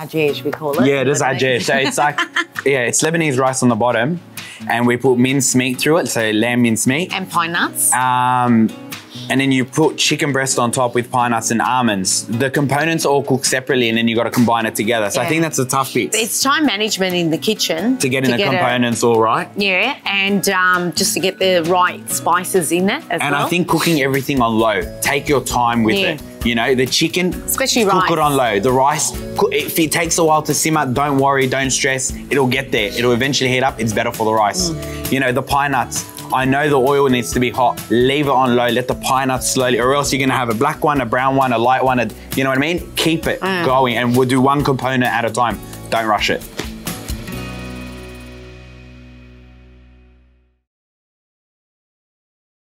Ajej, we call it. Yeah, it is ajej. So it's like, yeah, it's Lebanese rice on the bottom, and we put minced meat through it, so lamb minced meat. And pine nuts. Um, and then you put chicken breast on top with pine nuts and almonds. The components all cook separately, and then you got to combine it together. So I think that's a tough bit it's time management in the kitchen to get in the get components all right. yeah, and um, just to get the right spices in it as And well. I think cooking everything on low. Take your time with Yeah. it. You know, the chicken, Especially cook rice. it on low. The rice, if it takes a while to simmer, don't worry, don't stress. It'll get there. It'll eventually heat up. It's better for the rice. Mm. You know, the pine nuts. I know the oil needs to be hot. Leave it on low. Let the pine nuts slowly, or else you're gonna have a black one, a brown one, a light one. A, you know what I mean? Keep it Mm. going, and we'll do one component at a time. Don't rush it.